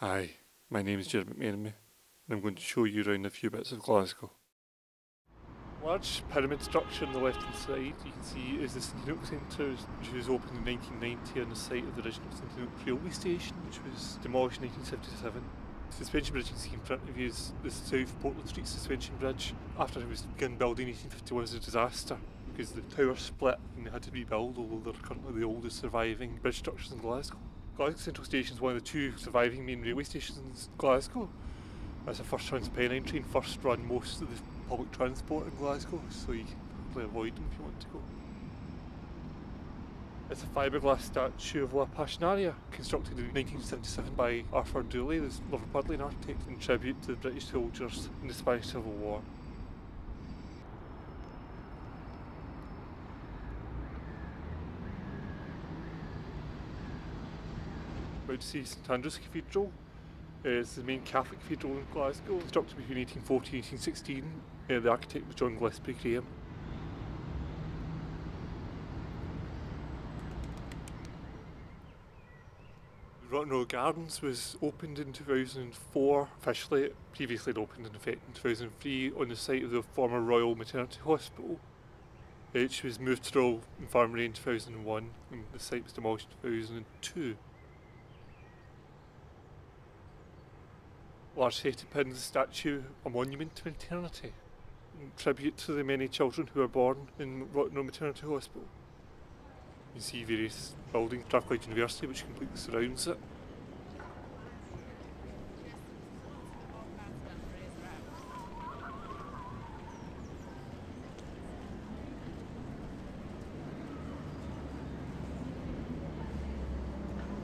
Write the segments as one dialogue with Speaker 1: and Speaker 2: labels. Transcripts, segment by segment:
Speaker 1: Hi, my name is Gerard McMenemy, and I'm going to show you around a few bits of Glasgow. Large pyramid structure on the left hand side you can see is the St Enoch Centre, which was opened in 1990 on the site of the original St Enoch railway station, which was demolished in 1977. The suspension bridge you see in front of you is the South Portland Street suspension bridge. After it was begun building in 1851 it was a disaster because the tower split and they had to rebuild, although they're currently the oldest surviving bridge structures in Glasgow. Glasgow Central Station is one of the two surviving main railway stations in Glasgow. As a first TransPennine train first run most of the public transport in Glasgow, so you can probably avoid them if you want to go. It's a fiberglass statue of La Pasionaria, constructed in 1977 by Arthur Dooley, the Liverpudlian architect, in tribute to the British soldiers in the Spanish Civil War. About to see St Andrew's Cathedral. It's the main Catholic cathedral in Glasgow, constructed between 1840 and 1816. Uh, the architect was John Gillespie Graham. Rottenrow Gardens was opened in 2004 officially. Previously it opened in effect in 2003 on the site of the former Royal Maternity Hospital. Which was moved to Royal Infirmary in 2001 and the site was demolished in 2002. Large safety pins statue, a monument to maternity, tribute to the many children who were born in Rottenrow Maternity Hospital. You see various buildings, Strathclyde University, which completely surrounds it.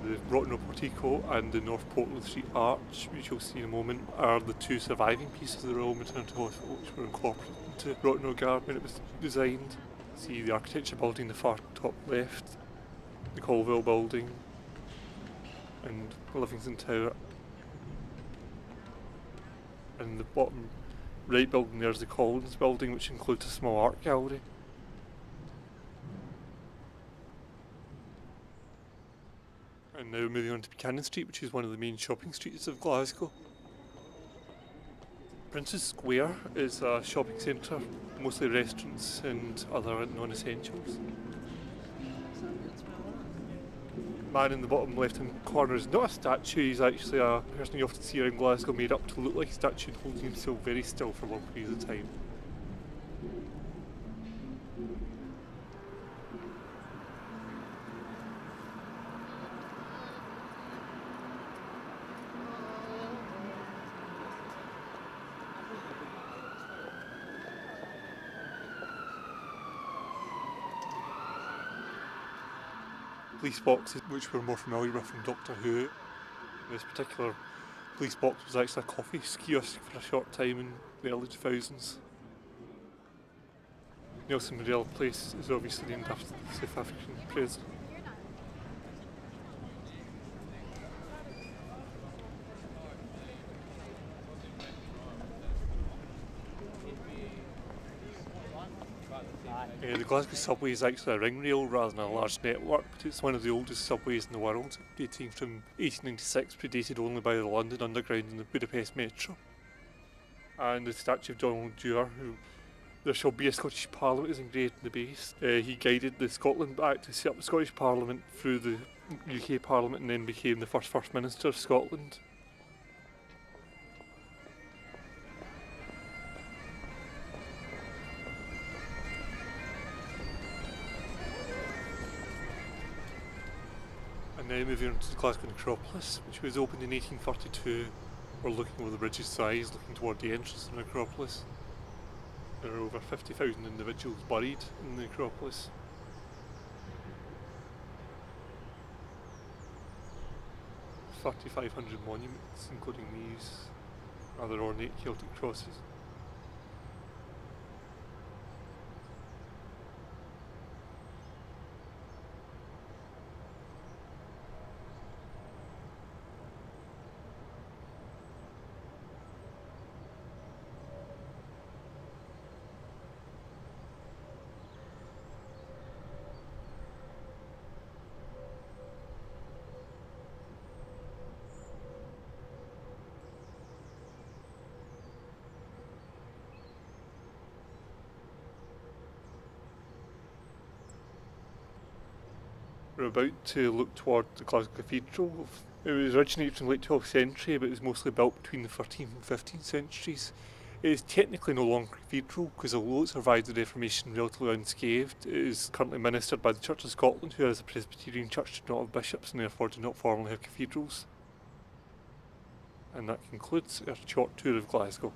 Speaker 1: the Rottenrow Portico and the North Portland Street Arch, which you'll see in a moment, are the two surviving pieces of the Royal Maternity Hospital which were incorporated into Rottenrow Garden when it was designed. See the architecture building in the far top left, the Colville building, and Livingstone Tower. And the bottom right building there's the Collins building, which includes a small art gallery. And now moving on to Buchanan Street, which is one of the main shopping streets of Glasgow. Princes Square is a shopping centre, mostly restaurants and other non-essentials. Man in the bottom left hand corner is not a statue, he's actually a person you often see around Glasgow made up to look like a statue and holding himself very still for long periods of time. Police boxes, which we're more familiar with from Doctor Who. This particular police box was actually a coffee kiosk for a short time in the early 2000s. Nelson Mandela Place is obviously named after the South African president. Uh, the Glasgow subway is actually a ring rail rather than a large network, it's one of the oldest subways in the world, dating from 1896, predated only by the London Underground and the Budapest Metro. And the statue of Donald Dewar, who there shall be a Scottish Parliament, is engraved in the base. Uh, he guided the Scotland Act to set up the Scottish Parliament through the UK Parliament and then became the first First Minister of Scotland. And now moving on to the Glasgow Necropolis, which was opened in 1832. We're looking over the Bridge of Sighs, looking toward the entrance of the necropolis. There are over 50,000 individuals buried in the necropolis. Thirty-five hundred monuments, including these other ornate Celtic crosses. We're about to look toward the Glasgow Cathedral. It was originated in the late 12th century, but it was mostly built between the 13th and 15th centuries. It is technically no longer a cathedral because although it survived the Reformation relatively unscathed, it is currently ministered by the Church of Scotland, who as a Presbyterian church not have bishops and therefore do not formally have cathedrals. And that concludes our short tour of Glasgow.